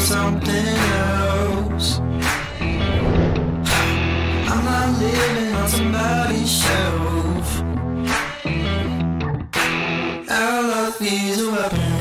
Something else. I'm not living on somebody's shelf. Our love is a weapon.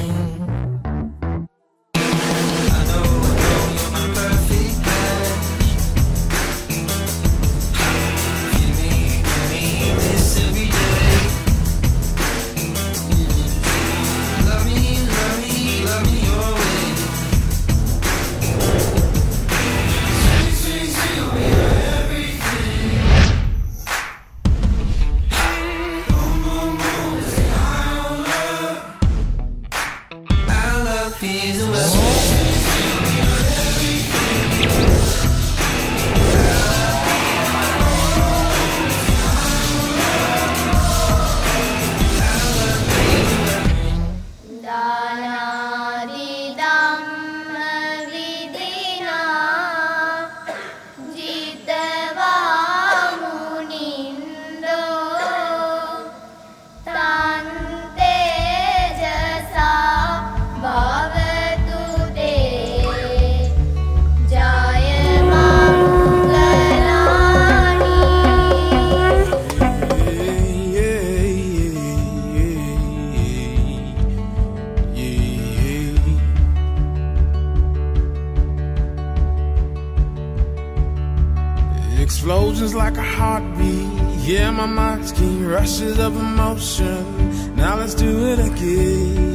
Explosions like a heartbeat. Yeah, my mind's keen rushes of emotion. Now let's do it again.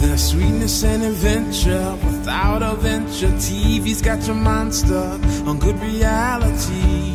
There's sweetness and adventure without a venture. TV's got your mind stuck on good reality.